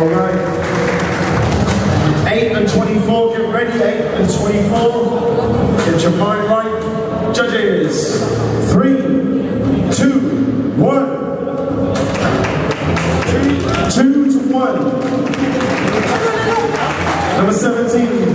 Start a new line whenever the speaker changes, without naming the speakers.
All right. 8 and 24, get ready. 8 and 24. Get your mind right. Judges. 3, 2, 1. 2 to 1. Number 17.